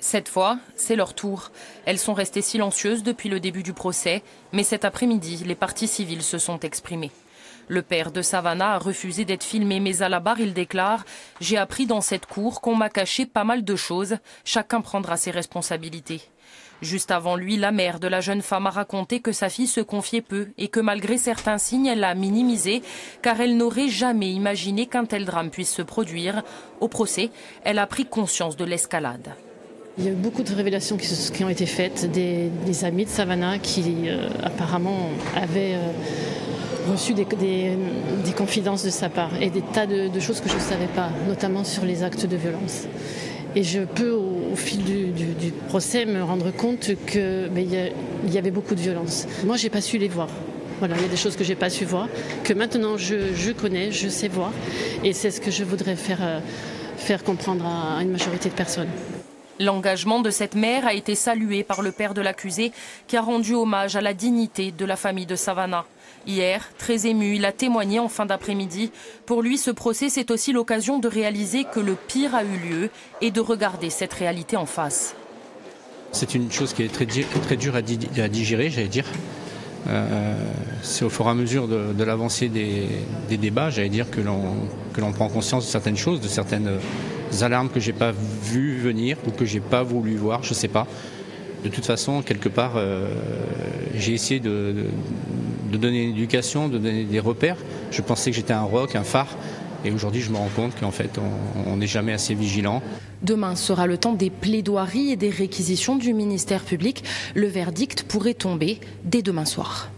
Cette fois, c'est leur tour. Elles sont restées silencieuses depuis le début du procès, mais cet après-midi, les parties civiles se sont exprimées. Le père de Savannah a refusé d'être filmé, mais à la barre, il déclare J'ai appris dans cette cour qu'on m'a caché pas mal de choses. Chacun prendra ses responsabilités. Juste avant lui, la mère de la jeune femme a raconté que sa fille se confiait peu et que malgré certains signes, elle l'a minimisé car elle n'aurait jamais imaginé qu'un tel drame puisse se produire. Au procès, elle a pris conscience de l'escalade. Il y a eu beaucoup de révélations qui, ont été faites des, amis de Savannah qui euh, apparemment avaient euh, reçu des, confidences de sa part et des tas de, choses que je ne savais pas, notamment sur les actes de violence. Et je peux, au, fil du, procès, me rendre compte qu'il y, y, avait beaucoup de violence. Moi, je n'ai pas su les voir. Voilà, il y a des choses que je n'ai pas su voir, que maintenant je, connais, je sais voir. Et c'est ce que je voudrais faire, euh, faire comprendre à une majorité de personnes. L'engagement de cette mère a été salué par le père de l'accusé qui a rendu hommage à la dignité de la famille de Savannah. Hier, très ému, il a témoigné en fin d'après-midi. Pour lui, ce procès, c'est aussi l'occasion de réaliser que le pire a eu lieu et de regarder cette réalité en face. C'est une chose qui est très, très dure à digérer, j'allais dire. Euh, c'est au fur et à mesure de, l'avancée des, débats, j'allais dire, que l'on prend conscience de certaines choses, de certaines alarmes que j'ai pas vues venir ou que j'ai pas voulu voir, je sais pas. De toute façon, quelque part, euh, j'ai essayé de, donner une éducation, de donner des repères. Je pensais que j'étais un roc, un phare. Et aujourd'hui, je me rends compte qu'en fait, on n'est jamais assez vigilant. Demain sera le temps des plaidoiries et des réquisitions du ministère public. Le verdict pourrait tomber dès demain soir.